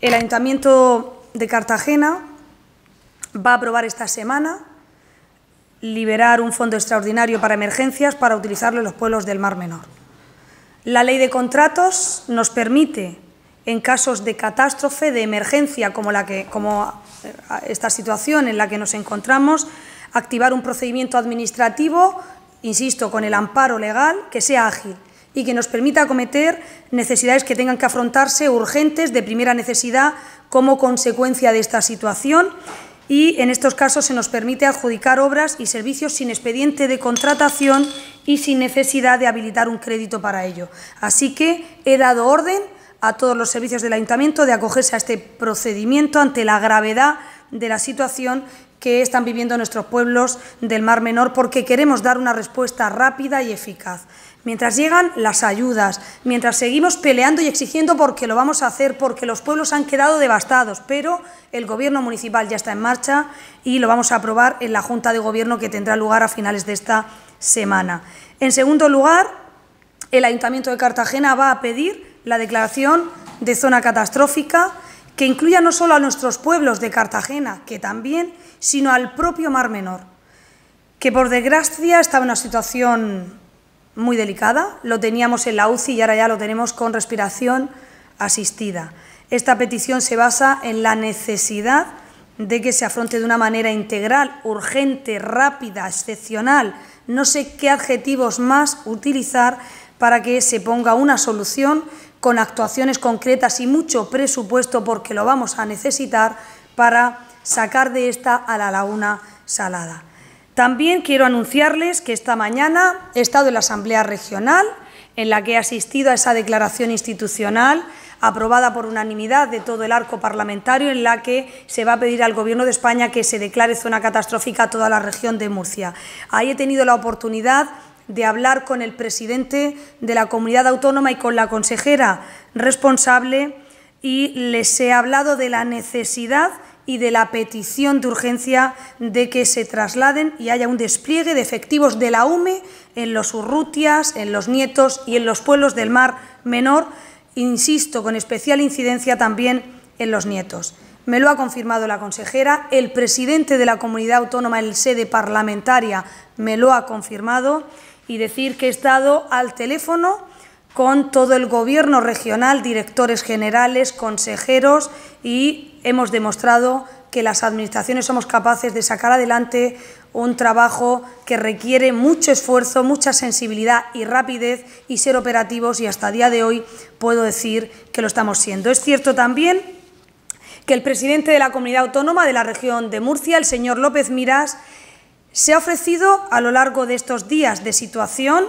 El Ayuntamiento de Cartagena va a aprobar esta semana liberar un fondo extraordinario para emergencias para utilizarlo en los pueblos del Mar Menor. La ley de contratos nos permite, en casos de catástrofe, de emergencia, como, la que, como eh, esta situación en la que nos encontramos, activar un procedimiento administrativo, insisto, con el amparo legal, que sea ágil y que nos permita acometer necesidades que tengan que afrontarse urgentes, de primera necesidad, como consecuencia de esta situación y en estos casos se nos permite adjudicar obras y servicios sin expediente de contratación y sin necesidad de habilitar un crédito para ello. Así que he dado orden a todos los servicios del Ayuntamiento de acogerse a este procedimiento ante la gravedad de la situación que están viviendo nuestros pueblos del Mar Menor porque queremos dar una respuesta rápida y eficaz. Mientras llegan las ayudas, mientras seguimos peleando y exigiendo porque lo vamos a hacer, porque los pueblos han quedado devastados, pero el Gobierno municipal ya está en marcha y lo vamos a aprobar en la Junta de Gobierno que tendrá lugar a finales de esta semana. En segundo lugar, el Ayuntamiento de Cartagena va a pedir la declaración de zona catastrófica que incluya no solo a nuestros pueblos de Cartagena, que también, sino al propio Mar Menor, que por desgracia estaba en una situación muy delicada, lo teníamos en la UCI y ahora ya lo tenemos con respiración asistida. Esta petición se basa en la necesidad de que se afronte de una manera integral, urgente, rápida, excepcional, no sé qué adjetivos más utilizar para que se ponga una solución con actuaciones concretas y mucho presupuesto, porque lo vamos a necesitar para sacar de esta a la laguna salada. También quiero anunciarles que esta mañana he estado en la Asamblea Regional, en la que he asistido a esa declaración institucional aprobada por unanimidad de todo el arco parlamentario, en la que se va a pedir al Gobierno de España que se declare zona catastrófica a toda la región de Murcia. Ahí he tenido la oportunidad de hablar con el presidente de la comunidad autónoma y con la consejera responsable y les he hablado de la necesidad y de la petición de urgencia de que se trasladen y haya un despliegue de efectivos de la UME en los Urrutias, en los Nietos y en los pueblos del Mar Menor, insisto, con especial incidencia también en los Nietos. Me lo ha confirmado la consejera, el presidente de la comunidad autónoma en sede parlamentaria me lo ha confirmado y decir que he estado al teléfono con todo el Gobierno regional, directores generales, consejeros y hemos demostrado que las administraciones somos capaces de sacar adelante un trabajo que requiere mucho esfuerzo, mucha sensibilidad y rapidez y ser operativos y hasta el día de hoy puedo decir que lo estamos siendo. Es cierto también que el presidente de la Comunidad Autónoma de la región de Murcia, el señor López Miras, se ha ofrecido a lo largo de estos días de situación,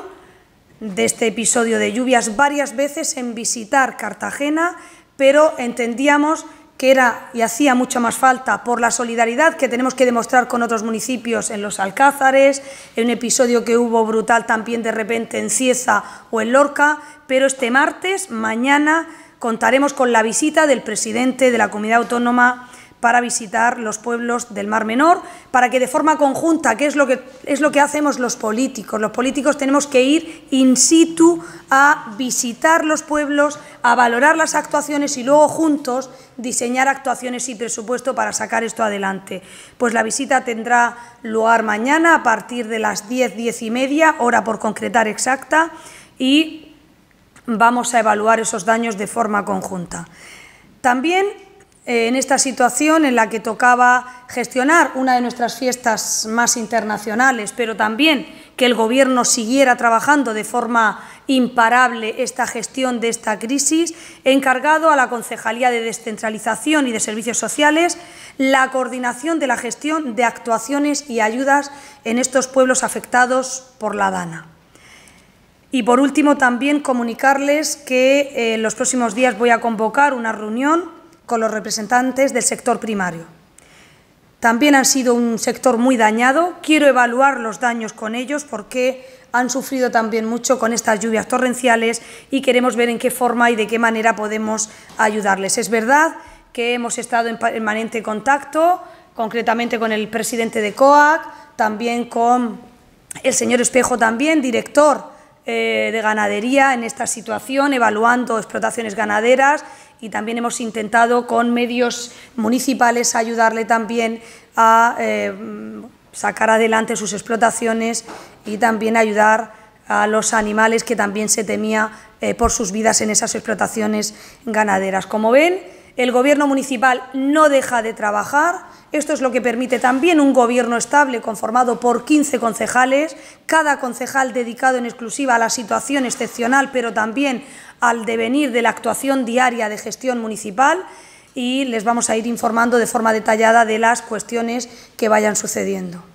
de este episodio de lluvias, varias veces en visitar Cartagena, pero entendíamos que era y hacía mucha más falta por la solidaridad que tenemos que demostrar con otros municipios en los Alcázares, en un episodio que hubo brutal también de repente en Cieza o en Lorca, pero este martes, mañana, contaremos con la visita del presidente de la Comunidad Autónoma para visitar los pueblos del Mar Menor, para que de forma conjunta, que es lo que, es lo que hacemos los políticos, los políticos tenemos que ir in situ a visitar los pueblos, a valorar las actuaciones y luego juntos diseñar actuaciones y presupuesto para sacar esto adelante. Pues la visita tendrá lugar mañana a partir de las 10, 10 y media, hora por concretar exacta, y vamos a evaluar esos daños de forma conjunta. También eh, en esta situación en la que tocaba gestionar una de nuestras fiestas más internacionales, pero también que el Gobierno siguiera trabajando de forma imparable esta gestión de esta crisis, he encargado a la Concejalía de Descentralización y de Servicios Sociales la coordinación de la gestión de actuaciones y ayudas en estos pueblos afectados por la DANA. Y por último, también comunicarles que eh, en los próximos días voy a convocar una reunión con los representantes del sector primario. También han sido un sector muy dañado. Quiero evaluar los daños con ellos porque han sufrido también mucho con estas lluvias torrenciales y queremos ver en qué forma y de qué manera podemos ayudarles. Es verdad que hemos estado en permanente contacto, concretamente con el presidente de COAC, también con el señor Espejo, también director eh, de ganadería en esta situación, evaluando explotaciones ganaderas y también hemos intentado con medios municipales ayudarle también a eh, sacar adelante sus explotaciones y también ayudar a los animales que también se temía eh, por sus vidas en esas explotaciones ganaderas. Como ven, el Gobierno municipal no deja de trabajar. Esto es lo que permite también un gobierno estable conformado por 15 concejales, cada concejal dedicado en exclusiva a la situación excepcional, pero también al devenir de la actuación diaria de gestión municipal y les vamos a ir informando de forma detallada de las cuestiones que vayan sucediendo.